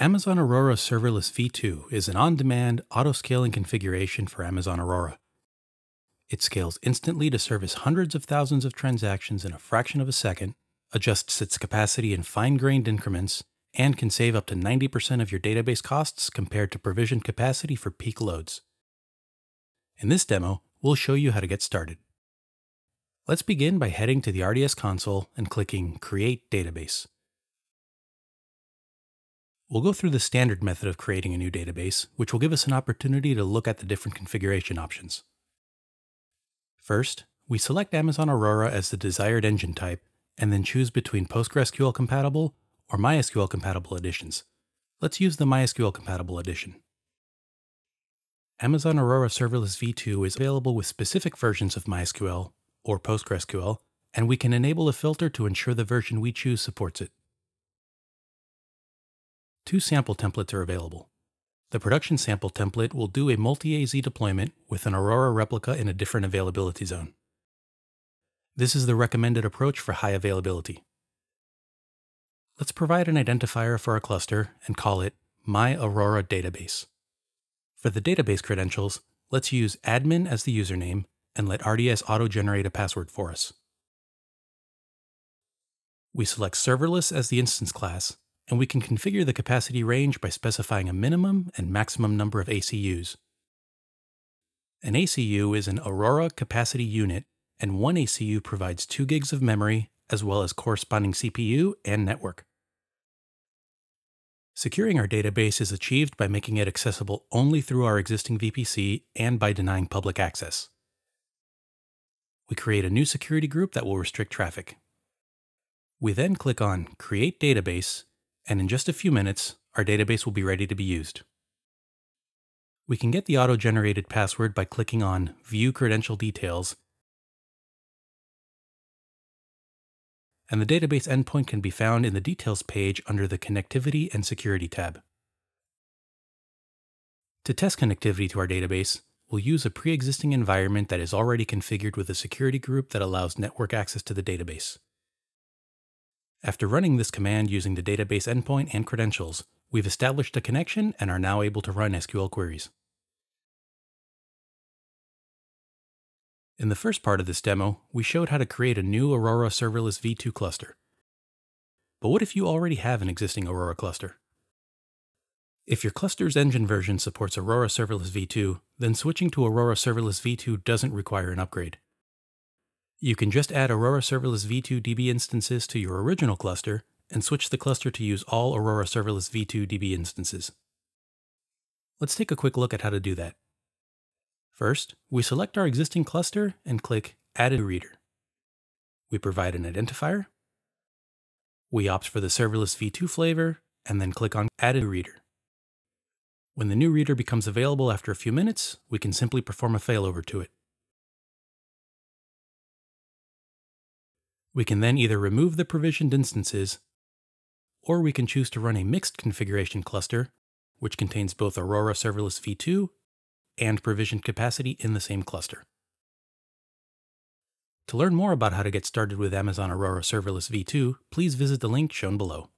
Amazon Aurora Serverless v2 is an on-demand auto-scaling configuration for Amazon Aurora. It scales instantly to service hundreds of thousands of transactions in a fraction of a second, adjusts its capacity in fine-grained increments, and can save up to 90% of your database costs compared to provisioned capacity for peak loads. In this demo, we'll show you how to get started. Let's begin by heading to the RDS console and clicking Create Database. We'll go through the standard method of creating a new database, which will give us an opportunity to look at the different configuration options. First, we select Amazon Aurora as the desired engine type, and then choose between PostgreSQL compatible or MySQL compatible editions. Let's use the MySQL compatible edition. Amazon Aurora Serverless v2 is available with specific versions of MySQL or PostgreSQL, and we can enable a filter to ensure the version we choose supports it two sample templates are available. The production sample template will do a multi-AZ deployment with an Aurora replica in a different availability zone. This is the recommended approach for high availability. Let's provide an identifier for our cluster and call it My Aurora Database. For the database credentials, let's use admin as the username and let RDS auto-generate a password for us. We select serverless as the instance class and we can configure the capacity range by specifying a minimum and maximum number of ACUs. An ACU is an Aurora capacity unit, and one ACU provides 2 gigs of memory as well as corresponding CPU and network. Securing our database is achieved by making it accessible only through our existing VPC and by denying public access. We create a new security group that will restrict traffic. We then click on Create Database and in just a few minutes, our database will be ready to be used. We can get the auto-generated password by clicking on View Credential Details, and the database endpoint can be found in the Details page under the Connectivity and Security tab. To test connectivity to our database, we'll use a pre-existing environment that is already configured with a security group that allows network access to the database. After running this command using the database endpoint and credentials, we've established a connection and are now able to run SQL queries. In the first part of this demo, we showed how to create a new Aurora Serverless v2 cluster. But what if you already have an existing Aurora cluster? If your cluster's engine version supports Aurora Serverless v2, then switching to Aurora Serverless v2 doesn't require an upgrade. You can just add Aurora Serverless v2 DB instances to your original cluster and switch the cluster to use all Aurora Serverless v2 DB instances. Let's take a quick look at how to do that. First, we select our existing cluster and click Add a Reader. We provide an identifier. We opt for the Serverless v2 flavor and then click on Add a Reader. When the new reader becomes available after a few minutes, we can simply perform a failover to it. We can then either remove the provisioned instances, or we can choose to run a mixed configuration cluster, which contains both Aurora Serverless v2 and provisioned capacity in the same cluster. To learn more about how to get started with Amazon Aurora Serverless v2, please visit the link shown below.